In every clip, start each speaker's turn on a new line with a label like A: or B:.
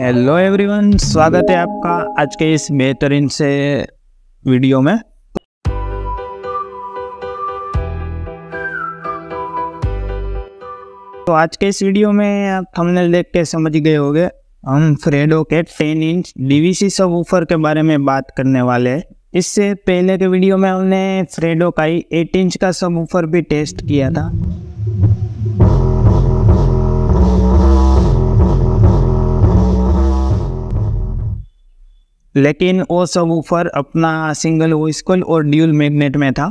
A: Hello everyone स्वागत है आपका आज के इस बेहतरीन से वीडियो में। तो आज के इस वीडियो में आप थंबनेल देख के समझ गए होंगे, हम फ्रेडो के 10 इंच डीवीसी सब ऊफर के बारे में बात करने वाले हैं। इससे पहले के वीडियो में हमने फ्रेडो का ही 8 इंच का सब ऊफर भी टेस्ट किया था। लेकिन वो सब ऊपर अपना सिंगल वॉइसकल और ड्यूल मैग्नेट में था।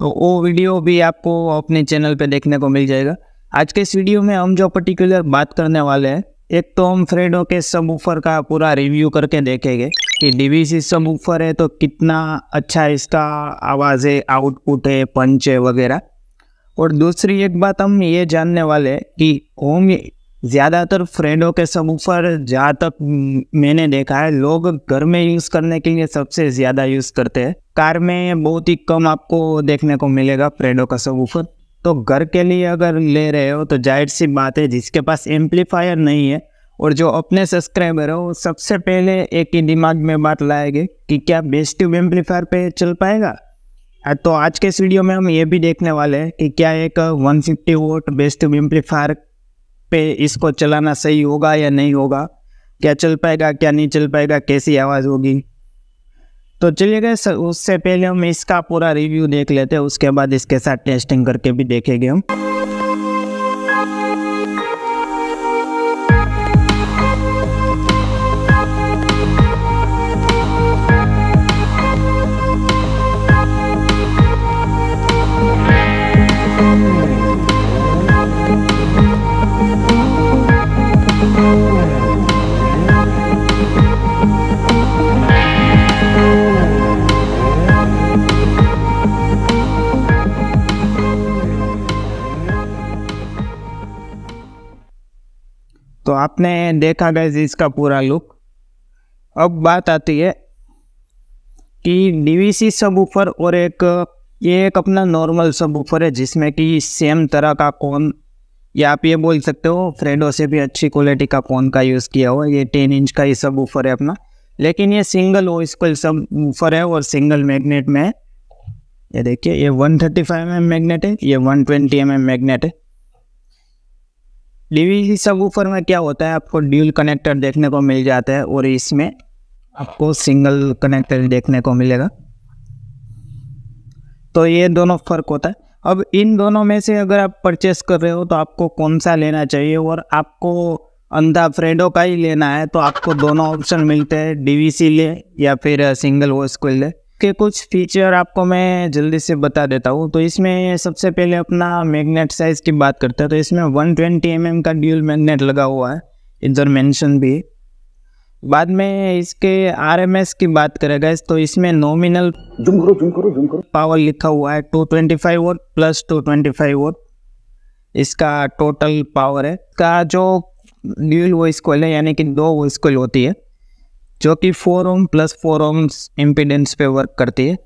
A: तो वो वीडियो भी आपको अपने चैनल पे देखने को मिल जाएगा। आज के इस वीडियो में हम जो पर्टिकुलर बात करने वाले हैं, एक तो हम फ्रेडो के सब ऊफर का पूरा रिव्यू करके देखेंगे। कि डीवीसी सब ऊफर है तो कितना अच्छा इसका आवाज़ है आउटपुट है पंच है वगैरह। और दूसरी एक बात हम ये जानने वाले कि होम ज़्यादातर फ्रेंडों के सब ऊपर, जहाँ तक मैंने देखा है, लोग घर में यूज़ करने के लिए सबसे ज़्यादा यूज़ करते हैं। कार में बहुत ही कम आपको देखने को मिलेगा फ्रेंडों का सब तो घर के लिए अगर ले रहे हो तो ज़ाहिर सी बात है, जिसके पास एम्पलीफायर नहीं है और जो अपने सब्सक्राइबर हो सबसे पहले एक ही दिमाग में बात लाएँगे कि क्या बेस्ट ट्यूब एम्पलीफायर पे चल पाएगा? तो आज के इस वीडियो में हम ये भी देखने वाले हैं कि क्या एक 150 वोट बेस्ट ट्यूब एम्पलीफायर पे इसको चलाना सही होगा या नहीं होगा? क्या चल पाएगा, क्या नहीं चल पाएगा, कैसी आवाज़ होगी? तो चलिए गए उससे पहले हम इसका पूरा रिव्यू देख लेते हैं, उसके बाद इसके साथ टेस्टिंग करके भी देखेंगे हम। तो आपने देखा गया इसका पूरा लुक अब बात आती है कि डीवीसी सब ऊपर और एक, ये एक अपना नॉर्मल सब ऊपर है, जिसमें कि सेम तरह का कौन या आप ये बोल सकते हो फ्रेडो से भी अच्छी क्वालिटी का कौन का यूज़ किया हुआ ये टेन इंच का ही सब ऊपर है अपना। लेकिन ये सिंगल वो इसको सब ऊपर है और सिंगल मैग्नेट में है। ये देखिए, ये 135 थर्टी एम मैग्नेट है, ये 120 ट्वेंटी एम मैग्नेट है। डीवीसी सब ऊपर में क्या होता है, आपको ड्यूल कनेक्टर देखने को मिल जाता है और इसमें आपको सिंगल कनेक्टर देखने को मिलेगा। तो ये दोनों फ़र्क होता है। अब इन दोनों में से अगर आप परचेस कर रहे हो तो आपको कौन सा लेना चाहिए? और आपको अंधा फ्रेडो का ही लेना है तो आपको दोनों ऑप्शन मिलते हैं डीवीसी ले या फिर सिंगल वॉइस को ले। के कुछ फीचर आपको मैं जल्दी से बता देता हूँ। तो इसमें सबसे पहले अपना मैग्नेट साइज़ की बात करते हैं तो इसमें 120 ट्वेंटी mm का ड्यूल मैग्नेट लगा हुआ है इधर मेंशन भी। बाद में इसके आरएमएस की बात करेगा तो इसमें नॉमिनल जूम करो जूम करो जूम करो। पावर लिखा हुआ है 225 twenty five watt plus two twenty five watt इसका टोटल पावर है। का जो ड्यूल वॉइस कोयल है यानी कि दो वॉइस कोयल होती है। जो कि four ohm plus four ohms impedance पे वर्क करती है।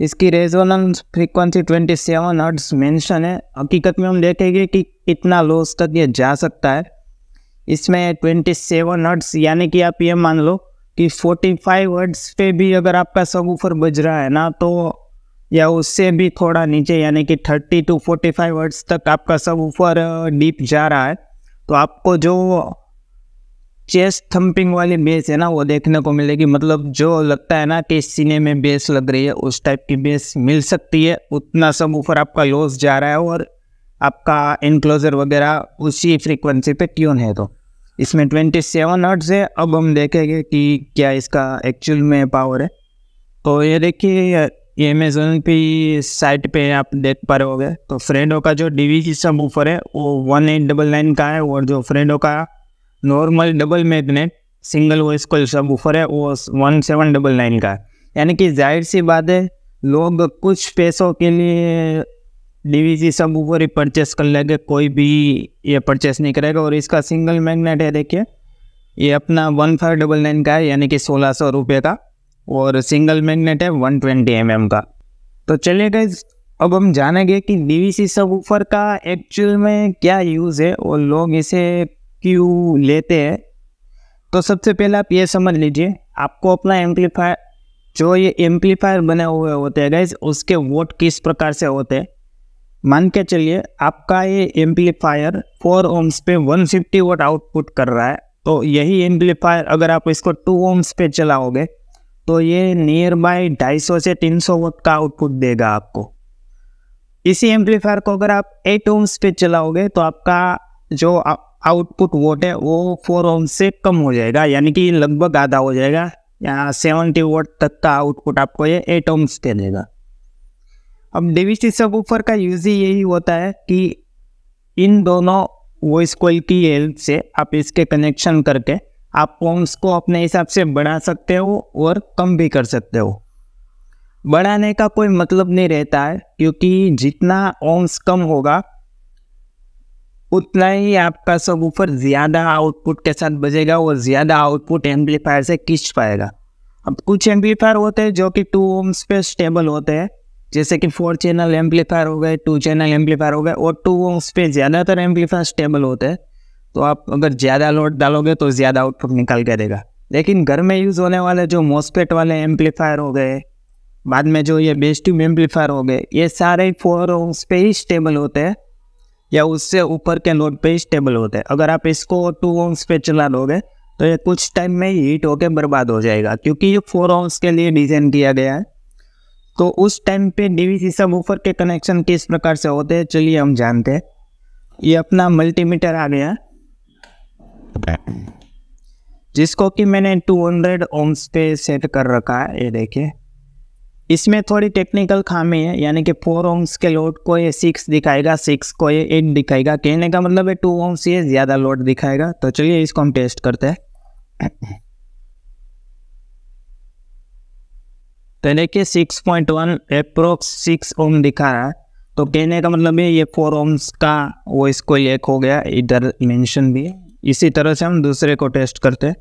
A: इसकी resonance frequency 27 seven hertz mention है। हकीकत में हम देखेंगे कि कितना लोस तक ये जा सकता है। इसमें 27 सेवन हर्ट्स यानी कि आप ये मान लो कि 45 हर्ट्स पे भी अगर आपका सब ऊपर बज रहा है ना तो या उससे भी थोड़ा नीचे, यानी कि 30 टू 45 हर्ट्स तक आपका सब ऊपर डीप जा रहा है। तो आपको जो चेस्ट थम्पिंग वाली बेस है ना, वो देखने को मिलेगी। मतलब जो लगता है ना कि सीने में बेस लग रही है, उस टाइप की बेस मिल सकती है। उतना सब ऊपर आपका लॉस जा रहा है और आपका इनक्लोजर वगैरह उसी फ्रीक्वेंसी पे ट्यून है तो। इसमें 27 सेवन हर्ट्स है। अब हम देखेंगे कि क्या इसका एक्चुअल में पावर है। तो ये देखिए, ये अमेजोन की साइट पे आप देख पा रहे हो तो फ्रेंडो का जो डी सब ऊपर है, वो वन एट डबल नाइन का है और जो फ्रेंडो का normal double magnet single voice को सब ऊपर है, वो वन सेवन डबल नाइन का यानी कि ज़ाहिर सी बात है, लोग कुछ पैसों के लिए डीवीसी सब ऊपर ही परचेस कर लेंगे, कोई भी ये परचेस नहीं करेगा। और इसका सिंगल मैग्नेट है, देखिए, ये अपना वन फाइव डबल नाइन का है, यानी कि सोलह सौ रुपये का। और सिंगल मैग्नेट है वन ट्वेंटी एम एम का। तो चलिए गए अब हम जानेंगे कि डीवीसी सब ऊपर का एक्चुअल में क्या यूज़ है, और लोग इसे क्यों लेते हैं तो सबसे पहले आप ये समझ लीजिए, आपको अपना एम्पलीफायर जो ये एम्पलीफायर बने हुए होते हैं गाइज़ उसके वोट किस प्रकार से होते हैं? मान के चलिए, आपका ये एम्पलीफायर फोर ओम्स पे 150 फिफ्टी वोट आउटपुट कर रहा है तो यही एम्पलीफायर अगर आप इसको टू ओम्स पे चलाओगे तो ये नियर बाय ढाई से 300 वोट का आउटपुट देगा आपको। इसी एम्पलीफायर को अगर आप एट ओम्स पे चलाओगे तो आपका जो आउटपुट वोट है, वो फोर ओम्स से कम हो जाएगा, यानी कि लगभग आधा हो जाएगा। या सेवेंटी वोट तक का आउटपुट आपको ये एट ओम्स के देगा। अब डीवीसी सब ऊपर का यूज़ ही यही होता है कि इन दोनों वॉइस कोयल की हेल्प से आप इसके कनेक्शन करके आप ओम्स को अपने हिसाब से बढ़ा सकते हो और कम भी कर सकते हो। बढ़ाने का कोई मतलब नहीं रहता है, क्योंकि जितना ओम्स कम होगा उतना ही आपका सब ऊपर ज़्यादा आउटपुट के साथ बजेगा और ज़्यादा आउटपुट एम्पलीफायर से खींच पाएगा। अब कुछ एम्पलीफायर होते हैं जो कि टू ओम्स पे स्टेबल होते हैं। जैसे कि फोर चैनल एम्पलीफायर हो गए टू चैनल एम्पलीफायर हो गए और टू ओम्स पे ज़्यादातर एम्पलीफायर स्टेबल होते हैं। तो आप अगर ज़्यादा लोड डालोगे तो ज़्यादा आउटपुट निकाल के देगा। लेकिन घर में यूज़ होने वाले जो मोस्पेट वाले एम्पलीफायर हो गए, बाद में जो ये बेस एम्पलीफायर हो गए, ये सारे फोर ओम्स पे ही स्टेबल होते हैं। या उससे ऊपर के लोड पे स्टेबल होते हैं। अगर आप इसको टू ओम्स पे चला दोगे तो ये कुछ टाइम में हीट होकर बर्बाद हो जाएगा, क्योंकि ये फोर ओम्स के लिए डिज़ाइन किया गया है। तो उस टाइम पे डीवीसी सब ऊपर के कनेक्शन किस प्रकार से होते हैं, चलिए हम जानते हैं। ये अपना मल्टीमीटर आ गया। जिसको कि मैंने 200 ओम्स पे सेट कर रखा है, ये देखिए। इसमें थोड़ी टेक्निकल खामी है, यानी कि फोर ओम्स के लोड को ये सिक्स दिखाएगा सिक्स को ये एट दिखाएगा, कहने का मतलब है टू ओम्स ये ज़्यादा लोड दिखाएगा। तो चलिए इसको हम टेस्ट करते हैं। तो देखिए six point one approx six ohm दिखा रहा है। तो कहने का मतलब है ये फोर ओम्स का वो इसको एक हो गया, इधर मेंशन भी। इसी तरह से हम दूसरे को टेस्ट करते हैं।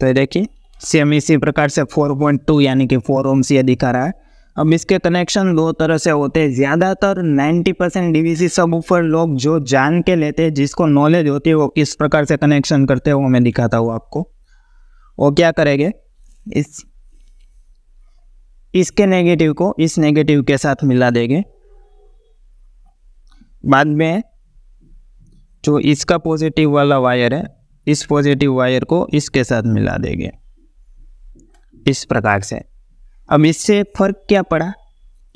A: तो देखिए सेम इसी प्रकार से 4.2 यानी कि फोर ओम्स ये दिखा रहा है। अब इसके कनेक्शन दो तरह से होते हैं। ज़्यादातर 90 परसेंट डी सब ऊपर लोग जो जान के लेते हैं, जिसको नॉलेज होती है, वो किस प्रकार से कनेक्शन करते हैं, वो मैं दिखाता हूँ आपको। वो क्या करेंगे? इस, इसके नेगेटिव को इस नेगेटिव के साथ मिला देंगे। बाद में जो इसका पॉजिटिव वाला वायर है इस पॉजिटिव वायर को इसके साथ मिला देंगे। इस प्रकार से। अब इससे फ़र्क क्या पड़ा?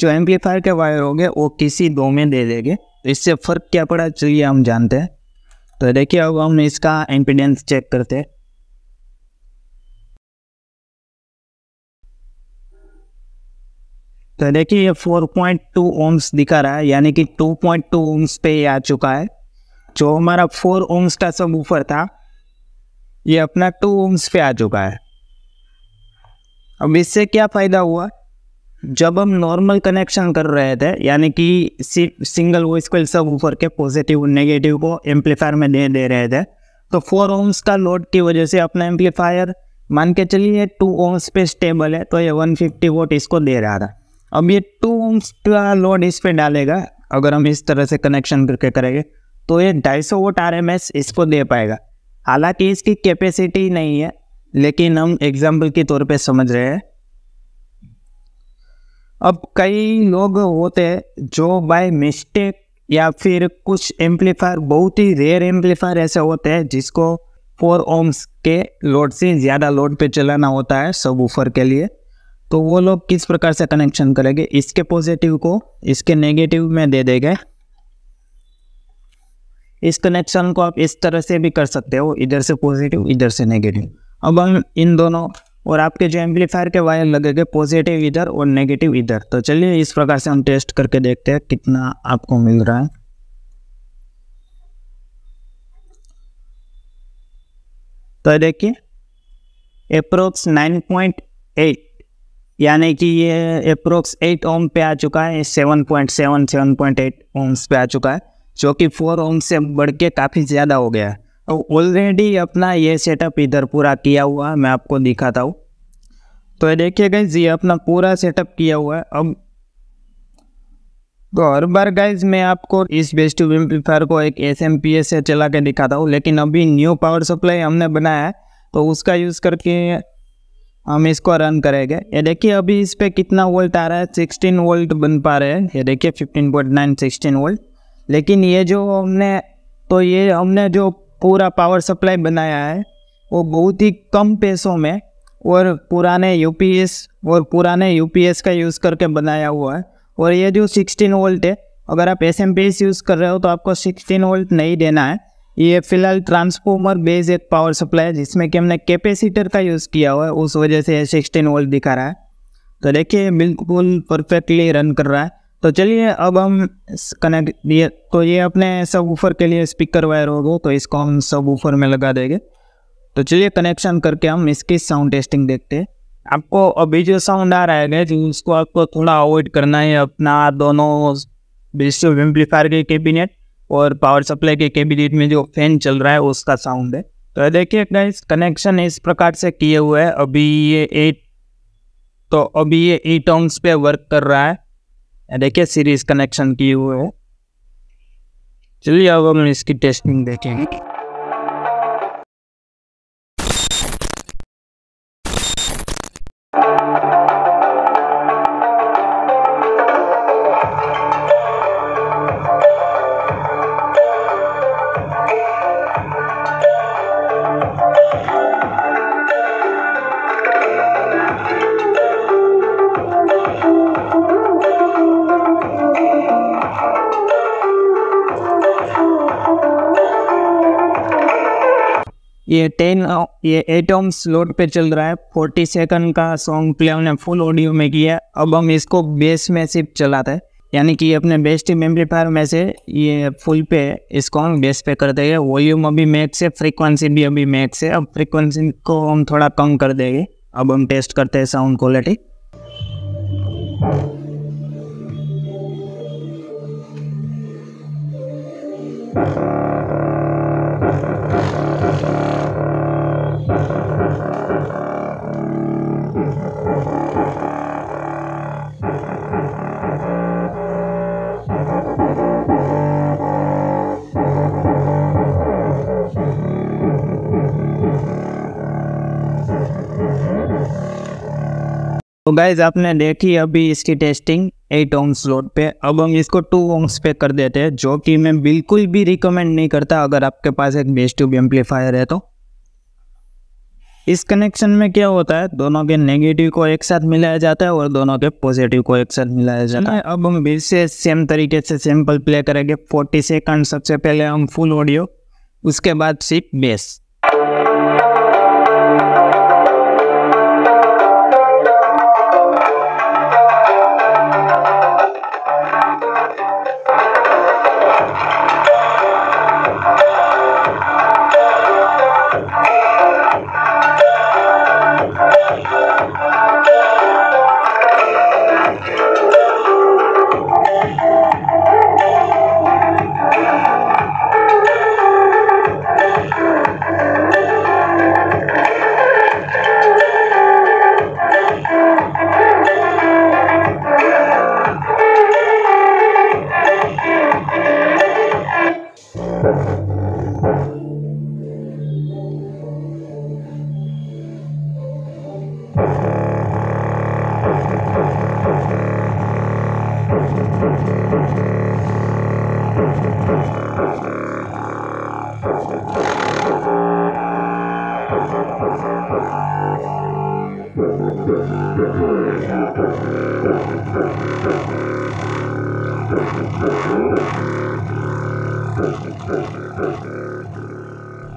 A: जो एम्पलीफायर के वायर हो गए, वो किसी दो में दे देंगे। तो इससे फ़र्क क्या पड़ा? चलिए हम जानते हैं। तो देखिए, अब हम इसका इम्पीडेंस चेक करते हैं। तो देखिए, ये 4.2 ओम्स दिखा रहा है, यानी कि 2.2 ओम्स पे आ चुका है। जो हमारा 4 ओम्स का सब ऊपर था ये अपना टू ओम्स पे आ चुका है। अब इससे क्या फ़ायदा हुआ? जब हम नॉर्मल कनेक्शन कर रहे थे, यानी कि सिंगल वॉइस को सब ऊपर के पॉजिटिव नेगेटिव को एम्पलीफायर में दे दे रहे थे तो फोर ओम्स का लोड की वजह से अपना एम्पलीफायर मान के चलिए टू ओम्स पे स्टेबल है तो ये 150 वोट इसको दे रहा था। अब ये टू ओम्स का लोड इस पर डालेगा, अगर हम इस तरह से कनेक्शन करके करेंगे तो ये 250 वोट आर इसको दे पाएगा। हालाँकि इसकी कैपेसिटी नहीं है, लेकिन हम एग्ज़ाम्पल के तौर पे समझ रहे हैं। अब कई लोग होते हैं जो बाय मिस्टेक या फिर कुछ एम्पलीफायर बहुत ही रेयर एम्पलीफायर ऐसे होते हैं जिसको फोर ओम्स के लोड से ज़्यादा लोड पे चलाना होता है सब ऊपर के लिए। तो वो लोग किस प्रकार से कनेक्शन करेंगे? इसके पॉजिटिव को इसके नेगेटिव में दे देंगे। इस कनेक्शन को आप इस तरह से भी कर सकते हो, इधर से पॉजिटिव इधर से नेगेटिव अब हम इन दोनों और आपके जो एम्पलीफायर के वायर लगेंगे पॉजिटिव इधर और नेगेटिव इधर। तो चलिए इस प्रकार से हम टेस्ट करके देखते हैं कितना आपको मिल रहा है। तो देखिए अप्रोक्स 9.8 यानी कि ये अप्रोक्स 8 ओम पे आ चुका है 7.7 7.8 ओम्स पे आ चुका है। जो कि फोर ओम से बढ़ के काफ़ी ज़्यादा हो गया है। ऑलरेडी अपना ये सेटअप इधर पूरा किया हुआ मैं आपको दिखाता हूँ। तो ये देखिए गाइज़ ये अपना पूरा सेटअप किया हुआ है। अब तो हर बार गाइज़ मैं आपको इस बेस्ट एम्पलीफायर को एक एस एम पी एस से चला के दिखाता हूँ, लेकिन अभी न्यू पावर सप्लाई हमने बनाया है तो उसका यूज़ करके हम इसको रन करेंगे। ये देखिए अभी इस पर कितना वोल्ट आ रहा है सिक्सटीन वोल्ट बन पा रहे हैं। ये देखिए fifteen point nine sixteen volt लेकिन ये जो हमने तो ये हमने जो पूरा पावर सप्लाई बनाया है, वो बहुत ही कम पैसों में और पुराने यूपीएस और पुराने यूपीएस का यूज़ करके बनाया हुआ है। और ये जो 16 वोल्ट है, अगर आप एस यूज़ कर रहे हो तो आपको 16 वोल्ट नहीं देना है। ये फ़िलहाल ट्रांसफॉर्मर बेस एक पावर सप्लाई है, जिसमें कि हमने कैपेसिटर का यूज़ किया हुआ है, उस वजह से ये सिक्सटीन वोल्ट दिखा रहा है। तो देखिए बिल्कुल परफेक्टली रन कर रहा है। तो चलिए, अब हम कनेक्ट ये तो ये अपने सब ऊफर के लिए स्पीकर वायर होगा तो इसको हम सब ऊफर में लगा देंगे। तो चलिए कनेक्शन करके हम इसकी साउंड टेस्टिंग देखते हैं। आपको अभी जो साउंड आ रहा है उसको आपको थोड़ा अवॉइड करना है अपना दोनों बेसिव एम्पलीफायर के कैबिनेट और पावर सप्लाई के कैबिनेट में जो फ़ैन चल रहा है, उसका साउंड है। तो देखिए गाइस कनेक्शन इस प्रकार से किए हुए हैं। अभी ये एट तो अभी ये एट ऑन्स पे वर्क कर रहा है। देखिए सीरीज़ कनेक्शन की हुए है। चलिए अब हम इसकी टेस्टिंग देखेंगे। ये टेन ये एट ओम्स लोड पे चल रहा है। फोर्टी सेकंड का सॉन्ग प्ले हमने फुल ऑडियो में किया अब हम इसको बेस में सिर्फ़ चलाते हैं। यानी कि अपने बेस्ट टीम में से ये फुल पे इसको हम बेस पे कर देंगे। वॉल्यूम अभी मैक्स है फ्रीक्वेंसी भी अभी मैक्स है। अब फ्रीक्वेंसी को हम थोड़ा कम कर देंगे। अब हम टेस्ट करते हैं साउंड क्वालिटी तो गाइज़ आपने देखी अभी इसकी टेस्टिंग एट ओम्स लोड पे। अब हम इसको टू ओम्स पे कर देते हैं, जो कि मैं बिल्कुल भी रिकमेंड नहीं करता, अगर आपके पास एक बेस ट्यूब एम्पलीफायर है तो। इस कनेक्शन में क्या होता है, दोनों के नेगेटिव को एक साथ मिलाया जाता है और दोनों के पॉजिटिव को एक साथ मिलाया जाता है। अब हम फिर से सेम तरीके से सैंपल प्ले करेंगे। फोर्टी सेकंड सबसे पहले हम फुल ऑडियो उसके बाद सिर्फ़ बेस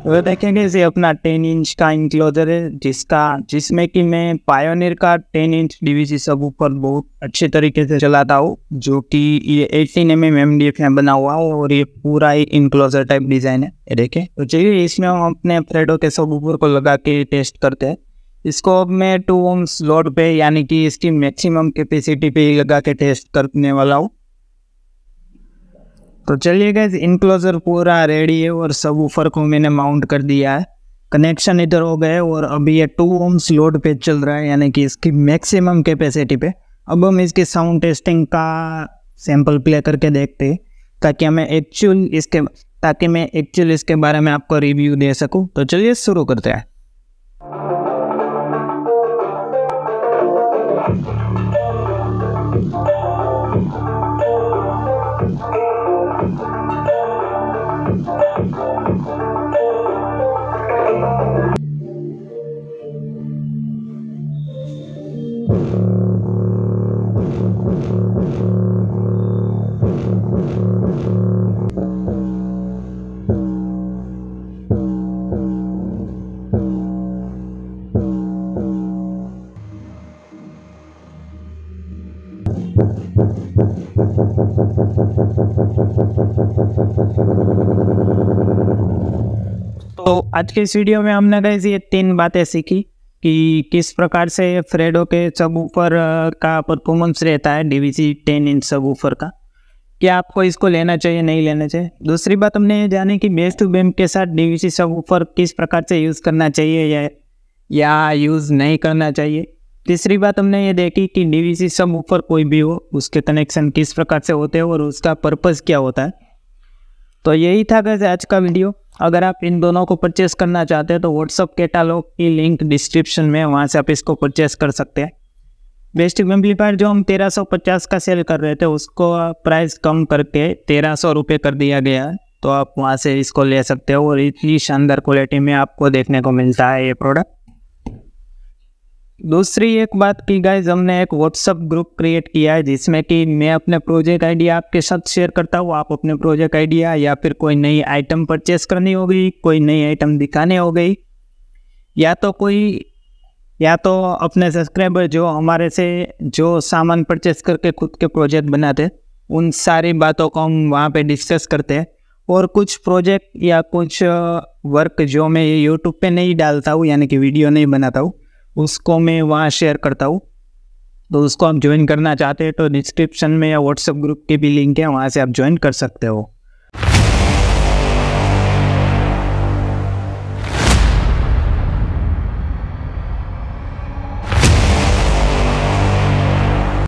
A: वो देखेंगे ये अपना टेन इंच का इंक्लोजर है, जिसका जिसमें कि मैं पायोनियर का टेन इंच डीवीसी सब ऊपर बहुत अच्छे तरीके से चलाता हूँ, जो कि ये eighteen M M M D F में बना हुआ है और ये पूरा ही इंक्लोजर टाइप डिज़ाइन है। ये देखें। तो चलिए, इसमें हम अपने फ्रेडो के सब ऊपर को लगा के टेस्ट करते हैं। इसको अब मैं टू ओम्स लोड पे, यानी कि इसकी मैक्सिमम कैपेसिटी पे लगा के टेस्ट करने वाला हूँ। तो चलिए गए इनक्लोजर पूरा रेडी है और सब ऊपर को मैंने माउंट कर दिया है। कनेक्शन इधर हो गए और अभी ये टू ओम्स लोड पे चल रहा है, यानी कि इसकी मैक्सिमम कैपेसिटी पे। अब हम इसकी साउंड टेस्टिंग का सैंपल प्ले करके देखते हैं, ताकि हमें एक्चुअल इसके, ताकि मैं एक्चुअल इसके बारे में आपको रिव्यू दे सकूँ। तो चलिए शुरू करते हैं। तो आज के इस वीडियो में हमने गई ये तीन बातें सीखी कि किस प्रकार से फ्रेडो के सब ऊपर का परफॉर्मेंस रहता है डी डीवीसी टेन इंच सब ऊपर का। क्या आपको इसको लेना चाहिए, नहीं लेना चाहिए? दूसरी बात हमने ये जानी कि बेस टू बेम के साथ डी डीवीसी सब ऊपर किस प्रकार से यूज़ करना चाहिए या या यूज़ नहीं करना चाहिए। तीसरी बात हमने ये देखी कि डी डीवीसी सब ऊपर कोई भी हो, उसके कनेक्शन किस प्रकार से होते हैं और उसका पर्पज़ क्या होता है। तो यही था कैसे आज का वीडियो अगर आप इन दोनों को परचेस करना चाहते हैं तो व्हाट्सअप कैटालॉग की लिंक डिस्क्रिप्शन में वहाँ से आप इसको परचेस कर सकते हैं। बेस्ट एम्पलीफायर जो हम तेरह सौ पचास का सेल कर रहे थे, उसको प्राइस कम करके तेरह सौ रुपये कर दिया गया है। तो आप वहाँ से इसको ले सकते हो और इतनी शानदार क्वालिटी में आपको देखने को मिलता है ये प्रोडक्ट दूसरी एक बात की गाइज़ हमने एक व्हाट्सअप ग्रुप क्रिएट किया है जिसमें कि मैं अपने प्रोजेक्ट आइडिया आपके साथ शेयर करता हूँ। आप अपने प्रोजेक्ट आइडिया या फिर कोई नई आइटम परचेस करनी हो गई कोई नई आइटम दिखाने हो गई या तो कोई, या तो अपने सब्सक्राइबर जो हमारे से जो सामान परचेस करके खुद के प्रोजेक्ट बनाते उन सारी बातों को हम वहाँ पे डिस्कस करते हैं। और कुछ प्रोजेक्ट या कुछ वर्क जो मैं यूट्यूब पे नहीं डालता हूँ, यानी कि वीडियो नहीं बनाता हूँ उसको मैं वहाँ शेयर करता हूँ। तो उसको आप ज्वाइन करना चाहते हैं तो डिस्क्रिप्शन में या व्हाट्सएप ग्रुप के भी लिंक है, वहाँ से आप ज्वाइन कर सकते हो।